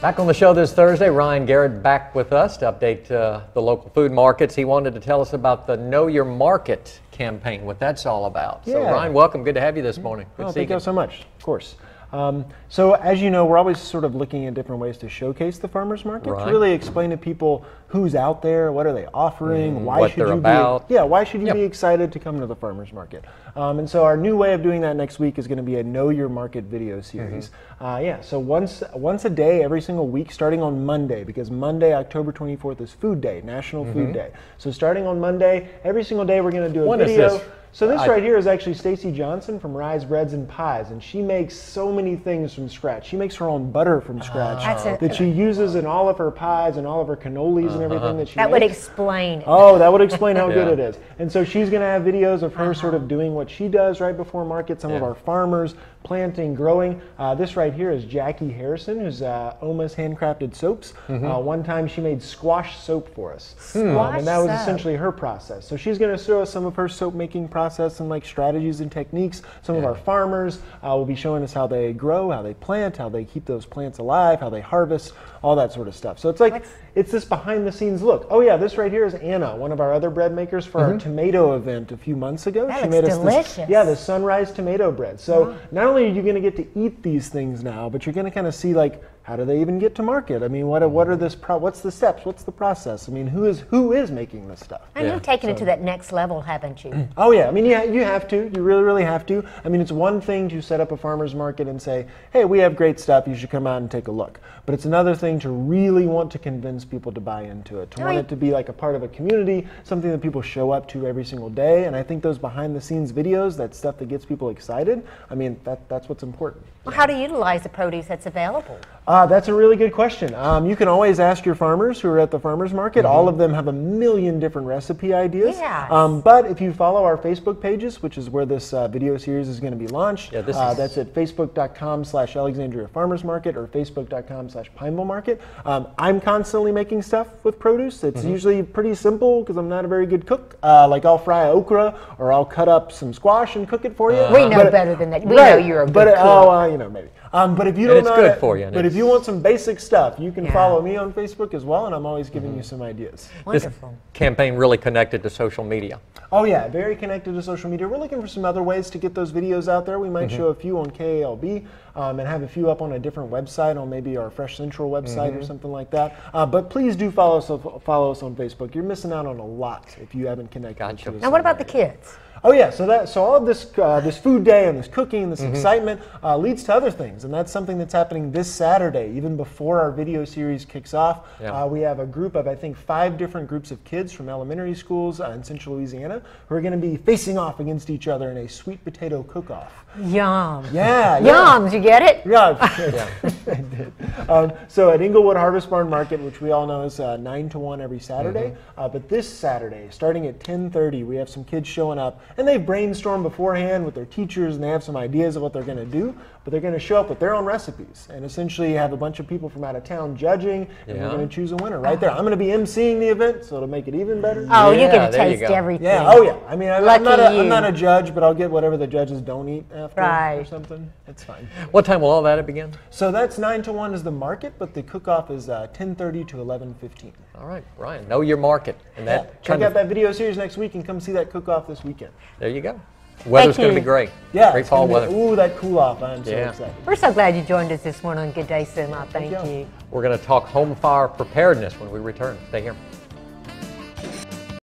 Back on the show this Thursday, Ryan Garrett back with us to update uh, the local food markets. He wanted to tell us about the Know Your Market campaign, what that's all about. So, Ryan, welcome. Good to have you this morning. Good Oh, thank you so much. Of course. Um, so as you know, we're always sort of looking at different ways to showcase the farmers market Right. to really explain to people who's out there, what are they offering, why Mm, what should they're you about. be yeah, why should you Yep. be excited to come to the farmers market? Um, and so our new way of doing that next week is going to be a Know Your Market video series. Mm-hmm. Uh, yeah, so once once a day, every single week, starting on Monday, because Monday, October 24th is Food Day, National Food Day. So starting on Monday, every single day, we're going to do a Mm-hmm. When video. This? So this I- right here is actually Stacy Johnson from Rise Breads and Pies, and she makes so many things from scratch. She makes her own butter from scratch That's it. that she uses in all of her pies and all of her cannolis Uh-huh. and everything that she That would makes. explain it. Oh, that would explain how good it is. And so she's going to have videos of her sort of doing what she does right before market. Some of our farmers planting, growing. Uh, this right here is Jackie Harrison, who's uh, Oma's handcrafted soaps. Mm-hmm. Uh, one time she made squash soap for us, Hmm. Um, and that was soap. essentially her process. So she's going to show us some of her soap making process and like strategies and techniques. Some of our farmers uh, will be showing us how they grow, how they plant, how they keep those plants alive, how they harvest, all that sort of stuff. So it's like it's this behind the scenes look. Oh yeah, this right here is Anna, one of our other bread makers for our mm-hmm. tomato event a few months ago. That she looks made us delicious. this yeah, the sunrise tomato bread. So not only are you going to get to eat these things now, but you're going to kind of see like how do they even get to market? I mean, what are, what are this pro- what's the steps? What's the process? I mean, who is who is making this stuff? And Yeah, you've taken it to that next level, haven't you? Oh yeah, I mean, yeah, you have to. You really, really have to. I mean, it's one thing to set up a farmer's market and say, "Hey, we have great stuff. You should come out and take a look." But it's another thing to really want to convince people to buy into it, to want it to be like a part of a community, something that people show up to every single day. And I think those behind-the-scenes videos, that stuff that gets people excited. I mean, that that's what's important. Well, how to utilize the produce that's available? Uh, that's a really good question. Um, you can always ask your farmers who are at the farmers market. Mm-hmm. All of them have a million different recipe ideas. Yes. Um, but if you follow our Facebook pages, which is where this uh, video series is going to be launched, Yeah, this uh, is- that's at facebook.com slash Alexandria Farmers Market or facebook.com slash Pineville Market. Um, I'm constantly making stuff with produce. It's Mm-hmm. usually pretty simple because I'm not a very good cook. Uh, like I'll fry okra or I'll cut up some squash and cook it for you. We know But- better than that. We know you're a good uh, cook. Oh, you know, maybe. Um, but if you don't it's know good how- for you, But if you want some basic stuff, you can Yeah. follow me on Facebook as well, and I'm always giving you some ideas. This Wonderful. campaign really connected to social media. Oh yeah, very connected to social media. We're looking for some other ways to get those videos out there. We might show a few on KALB um, and have a few up on a different website, on maybe our Fresh Central website or something like that. Uh, but please do follow us follow us on Facebook. You're missing out on a lot if you haven't connected. Gotcha. to us Now, what about the kids? Oh yeah, so that so all of this uh, this food day and this cooking and this Mm-hmm. excitement uh, leads to other things, and that's something that's happening this Saturday, even before our video series kicks off. Yeah. Uh, we have a group of I think five different groups of kids from elementary schools uh, in Central Louisiana who are going to be facing off against each other in a sweet potato cook-off. Yum. Yeah, yeah. Yum, did you get it? Yeah, I did. Um, so at Inglewood Harvest Barn Market, which we all know is uh, nine to one every Saturday, Mm-hmm. uh, but this Saturday, starting at ten thirty, we have some kids showing up, and they've brainstormed beforehand with their teachers, and they have some ideas of what they're going to do. But they're going to show up with their own recipes, and essentially have a bunch of people from out of town judging, and Yeah. we're going to choose a winner right there. I'm going to be emceeing the event, so it'll make it even better. Oh, you Yeah, get to taste go. everything. Yeah. Oh, yeah. I mean, I'm, I'm not a, Lucky I'm not a judge, but I'll get whatever the judges don't eat after or something. It's fine. What time will all that begin? So that's nine to one is the market, but the cook-off is uh, ten thirty to eleven fifteen. All right, Ryan, know your market. And that Check out of- that video series next week and come see that cook-off this weekend. There you go. Weather's going to be great. Yeah, Great fall gonna be- weather. Ooh, that cool-off! I'm so Yeah. excited. We're so glad you joined us this morning on Good Day Cenla. Thank you. you. We're going to talk home fire preparedness when we return. Stay here.